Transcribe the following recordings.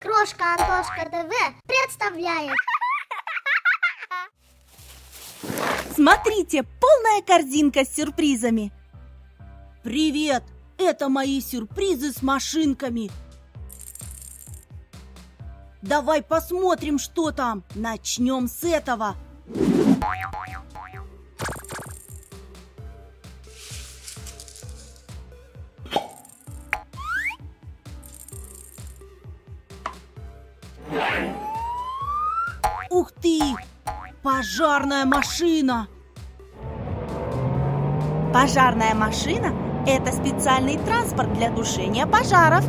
Крошка Антошка ТВ представляет. Смотрите, полная корзинка с сюрпризами. Привет! Это мои сюрпризы с машинками. Давай посмотрим, что там. Начнем с этого Пожарная машина! Пожарная машина – это специальный транспорт для тушения пожаров.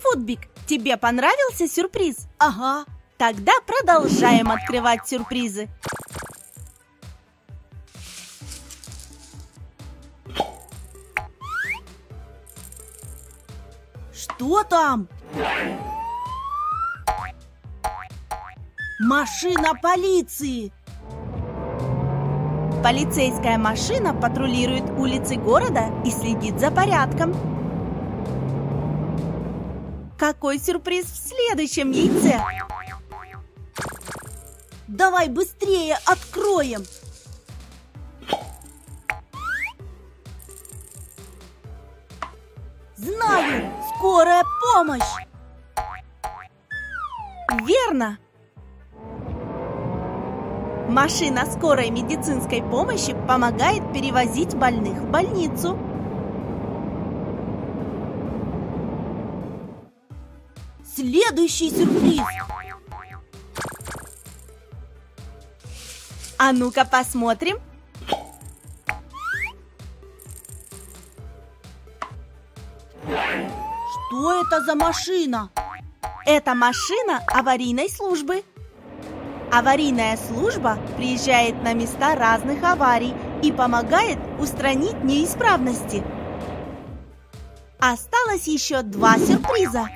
Футбик, тебе понравился сюрприз? Ага. Тогда продолжаем открывать сюрпризы. Что там? Машина полиции! Полицейская машина патрулирует улицы города и следит за порядком. Какой сюрприз в следующем яйце? Давай быстрее откроем! Знаю! Скорая помощь! Верно! Машина скорой медицинской помощи помогает перевозить больных в больницу. Следующий сюрприз! А ну-ка посмотрим. Что это за машина? Это машина аварийной службы. Аварийная служба приезжает на места разных аварий и помогает устранить неисправности. Осталось еще два сюрприза.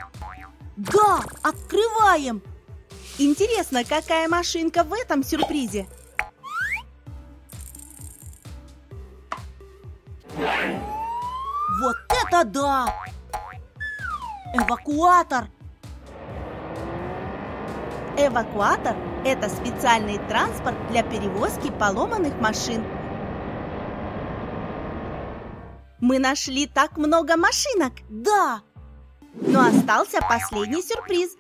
Да, открываем! Интересно, какая машинка в этом сюрпризе? Вот это да! Эвакуатор! Эвакуатор – это специальный транспорт для перевозки поломанных машин. Мы нашли так много машинок, да! Но остался последний сюрприз.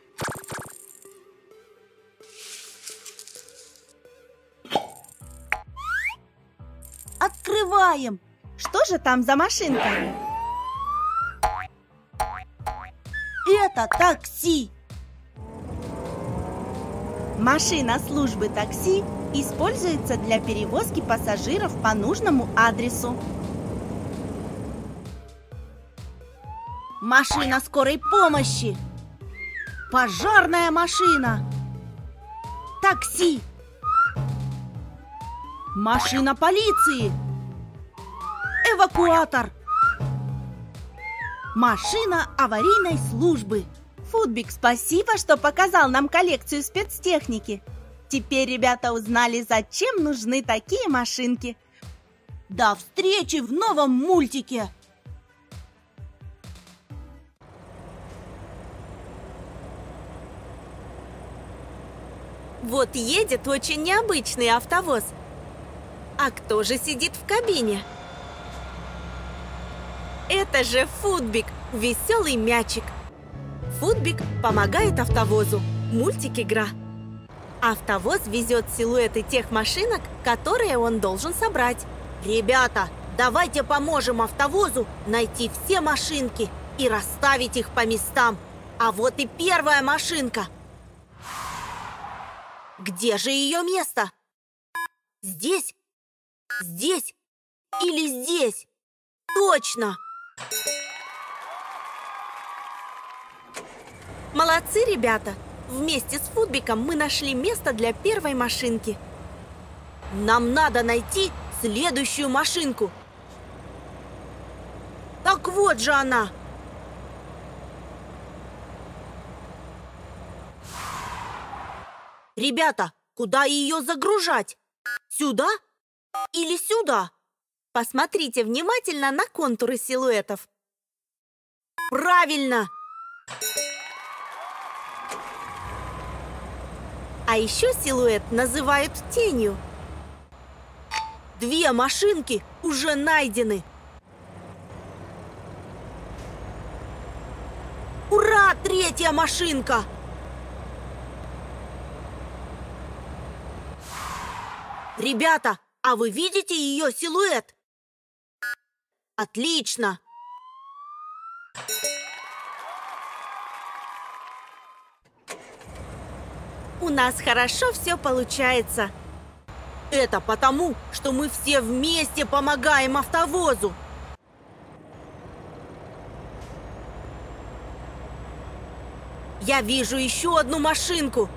Открываем! Что же там за машинка? Это такси! Машина службы такси используется для перевозки пассажиров по нужному адресу. Машина скорой помощи. Пожарная машина. Такси. Машина полиции. Эвакуатор. Машина аварийной службы. Футбик, спасибо, что показал нам коллекцию спецтехники. Теперь ребята узнали, зачем нужны такие машинки. До встречи в новом мультике! Вот едет очень необычный автовоз. А кто же сидит в кабине? Это же Футбик, веселый мячик. Футбик помогает автовозу. Мультик-игра. Автовоз везет силуэты тех машинок, которые он должен собрать. Ребята, давайте поможем автовозу найти все машинки и расставить их по местам. А вот и первая машинка. Где же ее место? Здесь? Здесь? Или здесь? Точно! Молодцы, ребята! Вместе с Футбиком мы нашли место для первой машинки. Нам надо найти следующую машинку. Так вот же она! Ребята, куда ее загружать? Сюда или сюда? Посмотрите внимательно на контуры силуэтов. Правильно! А еще силуэт называют тенью. Две машинки уже найдены. Ура, третья машинка! Ребята, а вы видите ее силуэт? Отлично! Нас хорошо все получается. Это потому, что мы все вместе помогаем автовозу. Я вижу еще одну машинку.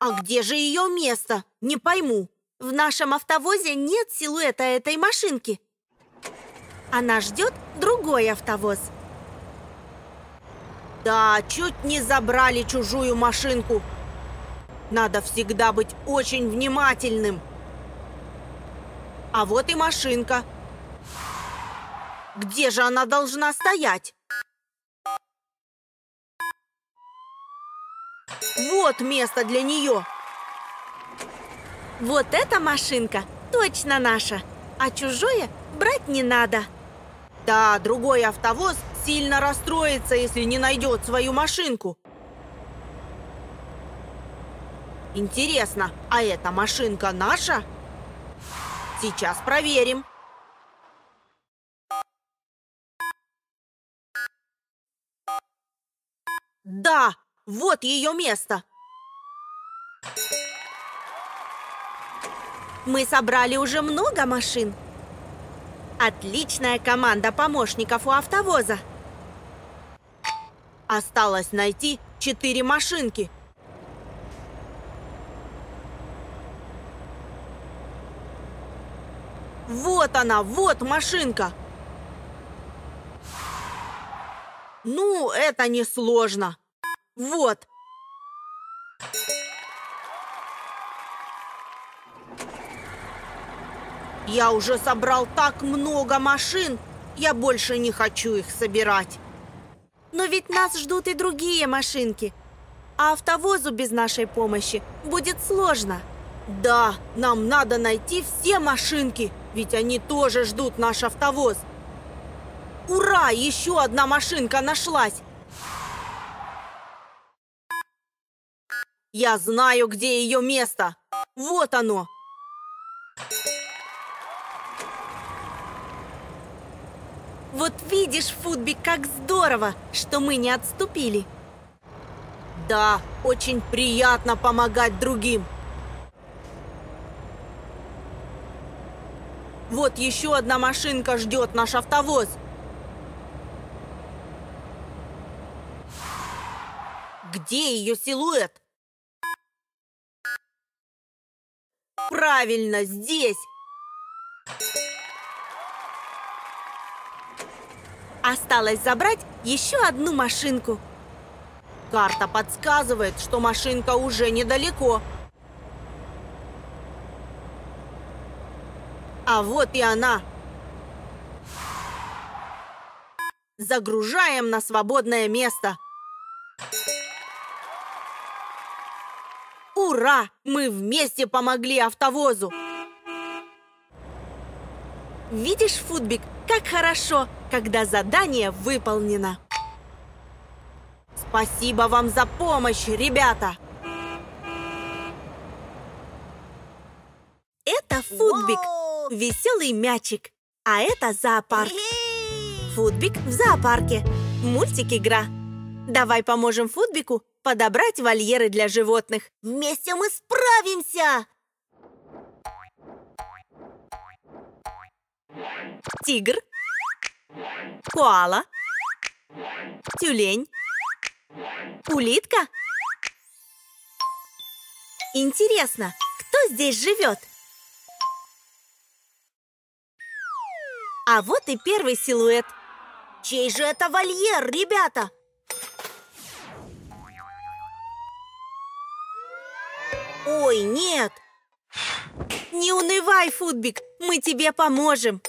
А где же ее место? Не пойму. В нашем автовозе нет силуэта этой машинки. Она ждет другой автовоз. Да, чуть не забрали чужую машинку. Надо всегда быть очень внимательным. А вот и машинка. Где же она должна стоять? Вот место для нее. Вот эта машинка точно наша, а чужое брать не надо. Да, другой автовоз сильно расстроится, если не найдет свою машинку. Интересно, а эта машинка наша? Сейчас проверим. Да, вот ее место. Мы собрали уже много машин. Отличная команда помощников у автовоза. Осталось найти четыре машинки. Вот она, вот машинка. Ну, это несложно. Вот. Я уже собрал так много машин, я больше не хочу их собирать. Но ведь нас ждут и другие машинки. А автовозу без нашей помощи будет сложно. Да, нам надо найти все машинки, ведь они тоже ждут наш автовоз. Ура, еще одна машинка нашлась. Я знаю, где ее место. Вот оно. Вот видишь, Футбик, как здорово, что мы не отступили. Да, очень приятно помогать другим. Вот еще одна машинка ждет наш автовоз. Где ее силуэт? Правильно, здесь. Осталось забрать еще одну машинку. Карта подсказывает, что машинка уже недалеко. А вот и она. Загружаем на свободное место. Ура! Мы вместе помогли автовозу! Видишь, Футбик, как хорошо, когда задание выполнено. Спасибо вам за помощь, ребята! Это Футбик, веселый мячик, а это зоопарк. Футбик в зоопарке, мультик-игра. Давай поможем Футбику подобрать вольеры для животных. Вместе мы справимся! Тигр, коала, тюлень, улитка. Интересно, кто здесь живет? А вот и первый силуэт. Чей же это вольер, ребята? Ой, нет! Не унывай, Футбик, мы тебе поможем.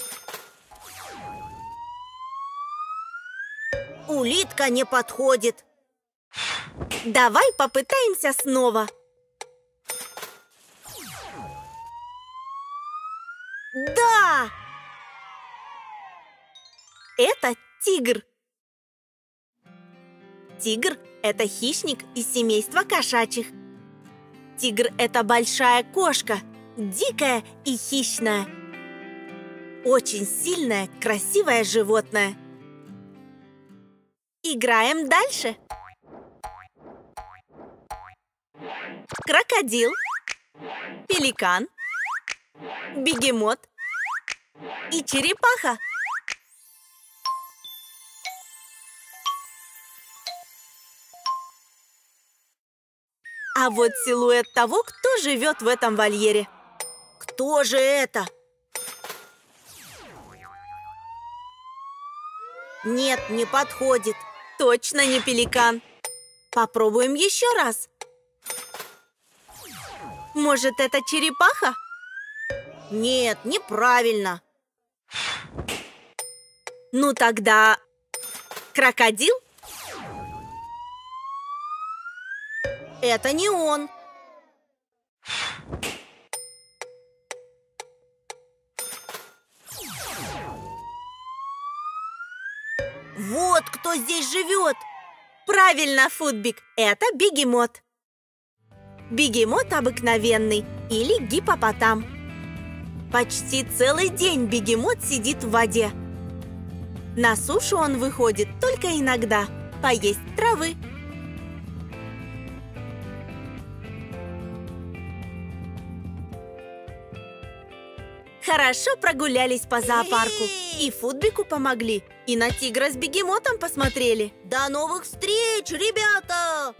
Улитка не подходит. Давай попытаемся снова. Да! Это тигр. Тигр – это хищник из семейства кошачьих. Тигр – это большая кошка, дикая и хищная. Очень сильное, красивое животное. Играем дальше. Крокодил, пеликан, бегемот и черепаха. А вот силуэт того, кто живет в этом вольере. Кто же это? Нет, не подходит. Точно не пеликан. Попробуем еще раз. Может, это черепаха? Нет, неправильно. Ну тогда крокодил? Это не он. Здесь живет. Правильно, Футбик, это бегемот. Бегемот обыкновенный или гипопотам. Почти целый день бегемот сидит в воде. На сушу он выходит только иногда, поесть травы. Хорошо прогулялись по зоопарку. И Футбику помогли, и на тигра с бегемотом посмотрели. До новых встреч, ребята!